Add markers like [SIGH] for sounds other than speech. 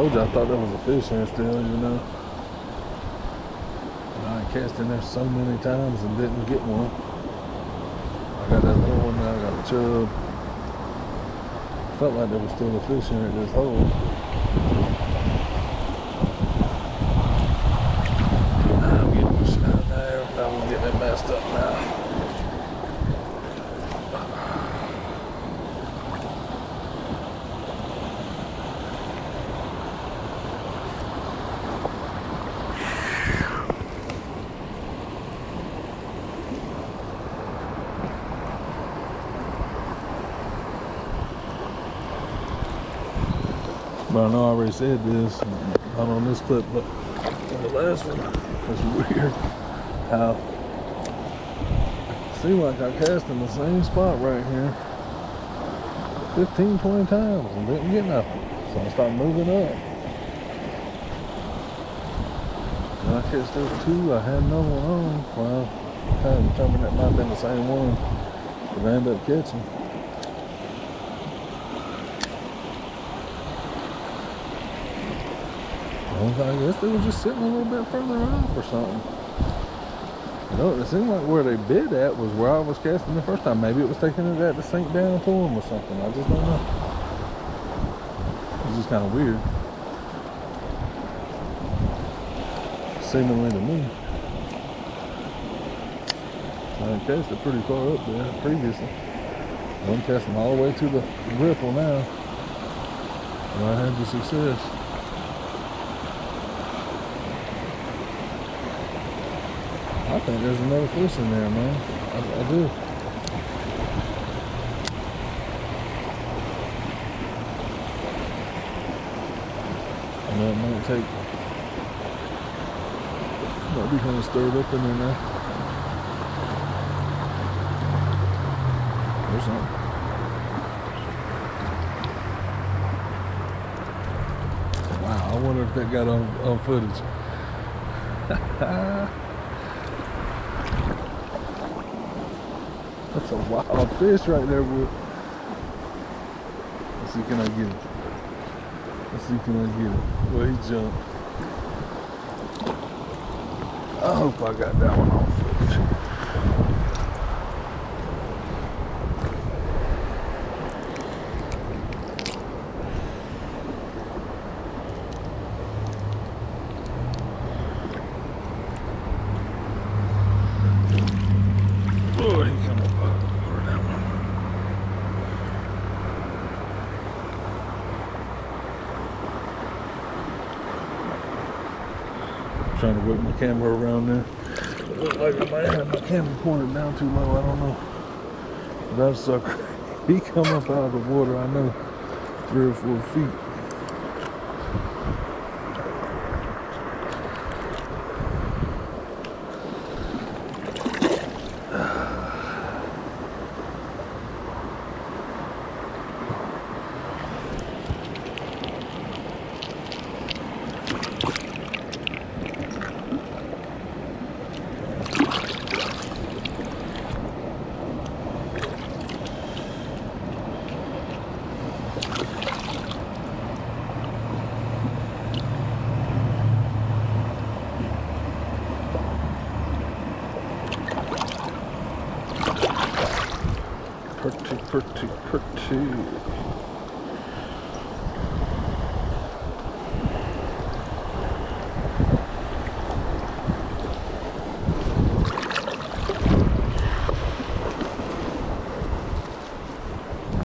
told you I thought that was a fish here still, you know. And I cast in there so many times and didn't get one. I got that little one now, I got a chub. Felt like there was still a fish in this hole. I'm getting my shot there. I'm gonna get that messed up now. But I know I already said this, not on this clip, but on the last one, it's weird how it seemed like I cast in the same spot right here 15, 20 times and didn't get nothing. So I started moving up. And I catch those two, I had another one on. Well, I kind of determined that might have been the same one, but I ended up catching. I guess they were just sitting a little bit further up or something. You know, it seemed like where they bid at was where I was casting the first time. Maybe it was taking it at to sink down to them or something. I just don't know. It's just kind of weird. Seemingly to me. I cast it pretty far up there previously. I'm casting all the way to the ripple now. And I had the success. I think there's another fish in there, man. I, I do. I know it might take, might be kind of stirred up in there now. There's something. Wow, I wonder if that got on, on footage. [LAUGHS] That's a wild fish right there, boy. Let's see, can I get it? Let's see, can I get it? Well, he jumped. I hope I got that one on footage. Oh, he come up over that one. Trying to whip my camera around there. It looked like I might have my camera pointed down too low. I don't know. That sucker, [LAUGHS] he come up out of the water. I know, three or four feet. Pretty, pretty, pretty.